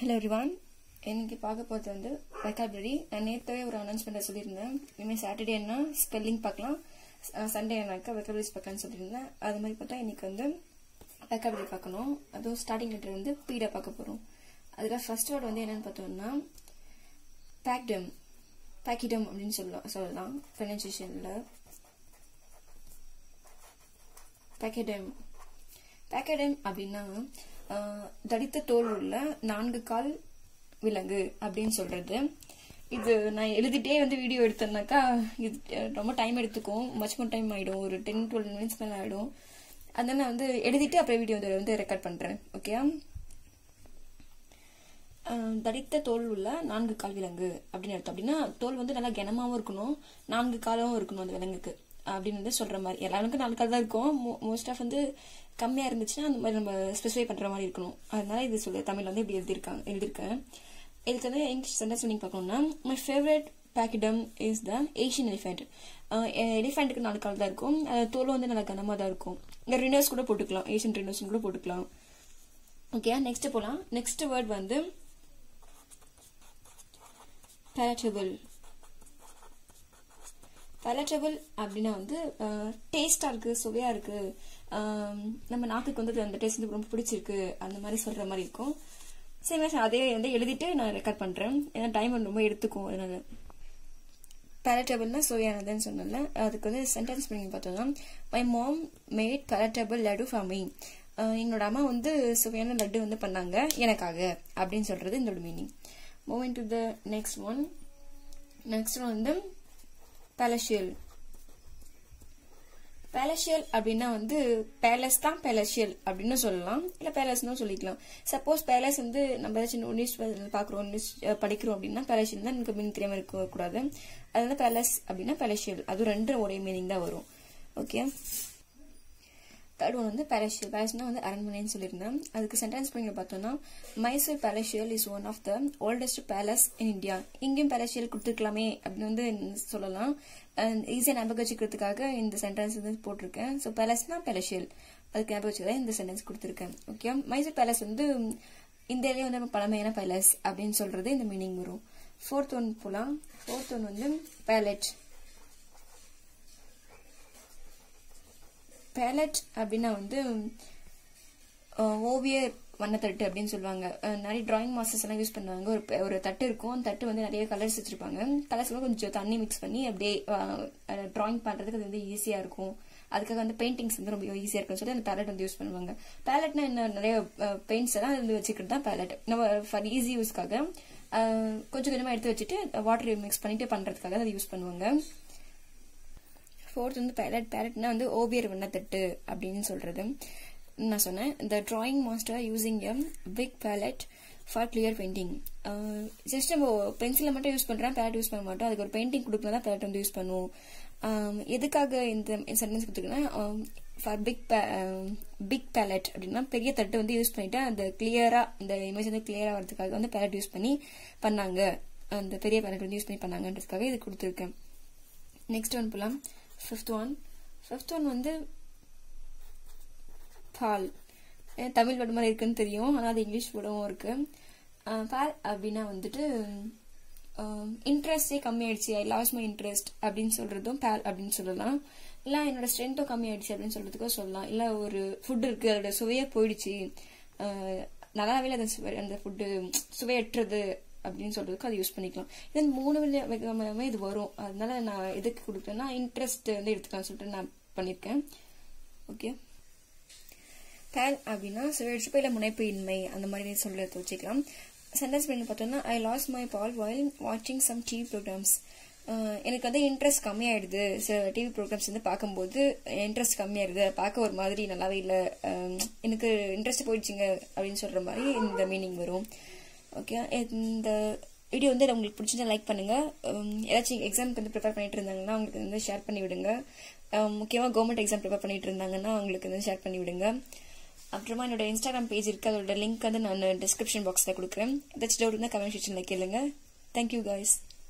Hello ரிவான் இன்னைக்கு பார்க்க போகிறது வந்து வெக்காபுலரி நான் நேற்றவே ஒரு அனௌன்ஸ்மெண்ட்டை சொல்லியிருந்தேன். இனிமேல் சாட்டர்டேன்னா ஸ்பெல்லிங் பார்க்கலாம். சண்டேனாக்கா வெக்காபுலரிஸ் பார்க்கலாம்னு சொல்லியிருந்தேன். அது மாதிரி பார்த்தா இன்னைக்கு வந்து வெக்காபுலரி பார்க்கணும். அதுவும் ஸ்டார்டிங் லெட்டர் வந்து பீடா பார்க்க போகிறோம் அதில் ஃபர்ஸ்ட் வேர்டு வந்து என்னென்னு பார்த்தோம்னா பேக்டம் பேக்கிடம் அப்படின்னு சொல்லலாம் சொல்லலாம். ப்ரொனன்சியேஷனில் பேக்கெடம் பேக்கெடம் அப்படின்னா தடித்த தோல் உள்ள நான்கு கால் விலங்கு அப்படின்னு சொல்றது. இது நான் எழுதிட்டே வந்து வீடியோ எடுத்தேன்னாக்கா இது ரொம்ப டைம் எடுத்துக்கும். மச் மோர் டைம் ஆகிடும் ஒரு டென் டுவெல் மினிட்ஸ் மேலே ஆகிடும் அதனால நான் வந்து எழுதிட்டு அப்புறம் வீடியோ வந்து ரெக்கார்ட் பண்ணுறேன் ஓகே தடித்த தோல் உள்ள நான்கு கால் விலங்கு அப்படின்னு எடுத்தோம் அப்படின்னா தோல் வந்து நல்லா கனமாகவும் இருக்கணும். நான்கு காலமும் இருக்கணும் அந்த விலங்குக்கு. அப்படின்னு வந்து சொல்கிற மாதிரி. எல்லாருக்கும் நாலு கால் தான் இருக்கும். மோ மோஸ்ட் ஆஃப் வந்து கம்மியாக இருந்துச்சுன்னா அந்த மாதிரி நம்ம ஸ்பெசிஃபை பண்ணுற மாதிரி இருக்கணும். அதனால இது சொல்லு தமிழில் வந்து இப்படி எழுதியிருக்காங்க எழுதியிருக்கேன். இதுக்கு வந்து இங்கிலீஷ் சென்டென்ஸ் நீங்கள் பார்க்கணும்னா my favourite pachyderm is the Asian elephant எலிஃபெண்ட்டுக்கு நாலு கால் தான் இருக்கும். தோல் வந்து நல்லா கனமாக தான் இருக்கும். இந்த ரினோஸ் கூட போட்டுக்கலாம். ஏஷியன் ரினோஸ் கூட போட்டுக்கலாம். ஓகே நெக்ஸ்ட் போகலாம் நெக்ஸ்ட் வேர்ட் வந்து பேலட்டபிள் பேலட்டபிள் அப்படின்னா வந்து டேஸ்டா இருக்கு சுவையா இருக்கு. நம்ம நாக்குக்கு வந்து அந்த டேஸ்ட் வந்து ரொம்ப பிடிச்சிருக்கு அந்த மாதிரி சொல்ற மாதிரி இருக்கும். சரி அதே வந்து எழுதிட்டு நான் ரெக்கார்ட் பண்றேன். ஏன்னா டைம் ரொம்ப எடுத்துக்கும் அதனால. பேலட்டபிள்னா சுவையானதுன்னு சொன்னல அதுக்கு வந்து சென்டென்ஸ் பண்ணி பார்த்தோம்னா my mom made palatable laddu for me என்னோட அம்மா வந்து சுவையான லட்டு வந்து பண்ணாங்க எனக்காக அப்படின்னு சொல்றது இதோட meaning moving to the next one next one வந்து பேலஷியல் பேலஷியல் அப்படின்னா வந்து பேலஸ் தான் பேலஷியல் அப்படின்னு சொல்லலாம். இல்லை பேலஸ்னும் சொல்லிக்கலாம். சப்போஸ் பேலஸ் வந்து நம்ம ஏதாச்சும் நியூஸ் பார்க்குறோம் நியூஸ் படிக்கிறோம் அப்படின்னா பேலஷியல் தான் எனக்கு மீனிங் தெரியாம இருக்கக்கூடாது. அது வந்து பேலஸ் அப்படின்னா பேலஷியல் அதுவும் ரெண்டு ஒரே மீனிங் தான் வரும். ஓகே தேர்ட் ஒன் வந்து பேலஷியல் பேலஸ்னா வந்து அரண்மனைன்னு சொல்லியிருந்தேன் அதுக்கு சென்டென்ஸ் பண்ணி பார்த்தோம்னா Mysore palatial is one of the oldest palace in India இங்கேயும் பேலஷியல் கொடுத்துருக்கலாமே அப்படின்னு வந்து சொல்லலாம். ஈஸியாக ஞாபகம் வச்சுக்கிறதுக்காக இந்த சென்டென்ஸ் வந்து போட்டிருக்கேன். ஸோ பேலஸ்னா பேலஷியல் அதுக்கு ஞாபகம் வச்சுதான் இந்த சென்டென்ஸ் கொடுத்துருக்கேன். ஓகே மைசூர் பேலஸ் வந்து இந்தியாவிலேயே வந்து பழமையான பேலஸ் அப்படின்னு சொல்றது இந்த மீனிங் வரும். ஃபோர்த் ஒன் போலாம். ஃபோர்த் ஒன் வந்து பேலட் பேலட் அப்படின்னா வந்து ஓவிய வண்ணத்தட்டு அப்படின்னு சொல்லுவாங்க. நிறைய டிராயிங் மாஸ்டர்ஸ் எல்லாம் யூஸ் பண்ணுவாங்க. ஒரு ஒரு தட்டு இருக்கும். அந்த தட்டு வந்து நிறைய கலர்ஸ் வச்சிருப்பாங்க. கலர்ஸ்லாம் கொஞ்சம் தண்ணி மிக்ஸ் பண்ணி அப்படியே டிராயிங் பண்றதுக்கு அது வந்து ஈஸியா இருக்கும். அதுக்காக வந்து பெயிண்டிங்ஸ் வந்து ரொம்ப ஈஸியா இருக்கும்னு சொல்லி அந்த பேலட் வந்து யூஸ் பண்ணுவாங்க. பேலட்னா என்ன? நிறைய பெயிண்ட்ஸ் எல்லாம் வந்து வச்சுக்கிறது தான் பேலட் நம்ம ஃபார் ஈஸி யூஸ்க்காக கொஞ்சம் கொஞ்சமா எடுத்து வச்சுட்டு வாட்டர் மிக்ஸ் பண்ணிட்டு பண்றதுக்காக அதை யூஸ் பண்ணுவாங்க. ஃபோர்த் வந்து பேலட் பேரட்னா வந்து ஓவியர் வண்ணத்தட்டு அப்படின்னு சொல்றது. நான் சொன்னேன் இந்த drawing master using M big palette for clear painting just நம்ம பென்சிலை மட்டும் யூஸ் பண்றேன் பேலட் யூஸ் பண்ண மாட்டோம். அதுக்கு ஒரு பெயிண்டிங் கொடுக்கலாம் தான் பேலட் வந்து யூஸ் பண்ணுவோம். எதுக்காக இந்த சென்டென்ஸ் கொடுத்துருக்குன்னா ஃபார் பிக் பிக் பேலட் அப்படின்னா பெரிய தட்டு வந்து யூஸ் பண்ணிட்டு அந்த கிளியரா அந்த இமேஜ் வந்து கிளியரா வரதுக்காக வந்து பேலட் யூஸ் பண்ணி பண்ணாங்க. அந்த பெரிய பேலட் வந்து யூஸ் பண்ணி பண்ணாங்கன்றதுக்காக இது கொடுத்துருக்கேன். நெக்ஸ்ட் ஒன் போலாம். ஃபிஃப்த் ஒன் ஃபிஃப்த் ஒன் வந்து பால் தமிழ் வேர்டு மாதிரி இருக்குன்னு தெரியும். ஆனால் அது இங்கிலீஷ் வேர்டும் இருக்கு. பால் அப்படின்னா வந்துட்டு இன்ட்ரெஸ்டே கம்மியாயிடுச்சு. ஐ லாஸ் மை இன்ட்ரெஸ்ட் அப்படின்னு சொல்றதும் பேல் அப்படின்னு சொல்லலாம். இல்லை என்னோட ஸ்ட்ரென்த்தும் கம்மியாயிடுச்சு அப்படின்னு சொல்கிறதுக்கும் சொல்லலாம். இல்லை ஒரு ஃபுட் இருக்கு. அதோட சுவையே போயிடுச்சு. நல்லாவே அந்த அந்த ஃபுட்டு சுவையற்றது. அப்படின்னு சொல்றதுக்கு அதை யூஸ் பண்ணிக்கலாம். இதன் மூணு விதமே இது வரும். அதனால நான் எதுக்கு கொடுக்குறேன்னா இன்ட்ரெஸ்ட் வந்து எடுத்துக்கலாம் சொல்லிட்டு நான் பண்ணியிருக்கேன். ஓகே பேல் அப்படின்னா சுழற்சிப்பையில முனைப்பு இன்மை அந்த மாதிரி சொல்ல வச்சுக்கலாம். சென்டென்ஸ் பண்ணி பார்த்தோம்னா ஐ லாஸ் மை பால் வாயில் வாட்சிங் சம் டிவி ப்ரோக்ராம்ஸ் எனக்கு வந்து இன்ட்ரெஸ்ட் கம்மியாயிடுது. சில டிவி ப்ரோக்ராம்ஸ் வந்து பார்க்கும்போது இன்ட்ரெஸ்ட் கம்மியாயிடுது. பார்க்க ஒரு மாதிரி நல்லாவே இல்லை. எனக்கு இன்ட்ரெஸ்ட் போயிடுச்சுங்க அப்படின்னு சொல்ற மாதிரி இந்த மீனிங் வரும். ஓகே இந்த வீடியோ வந்து உங்களுக்கு பிடிச்சிருந்தா லைக் பண்ணுங்க. Um, ஏதாச்சும் எக்ஸாமுக்கு வந்து ப்ரிப்பேர் பண்ணிட்டு இருந்தாங்கன்னா அவங்களுக்கு வந்து ஷேர் பண்ணி விடுங்க. முக்கியமாக கவர்மெண்ட் எக்ஸாம் ப்ரிப்பேர் பண்ணிட்டு இருந்தாங்கன்னா அவங்களுக்கு வந்து ஷேர் பண்ணி விடுங்க. அப்புறமா என்னோட இன்ஸ்டாகிராம் பேஜ் இருக்கு. அதோட லிங்க் வந்து நான் டிஸ்கிரிப்ஷன் பாக்ஸில் கொடுக்குறேன். ஏதாச்சும் டவுட் இருந்தால் கமெண்ட் செக்ஷனில் கேளுங்க. Thank you guys